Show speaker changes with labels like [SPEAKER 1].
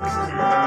[SPEAKER 1] La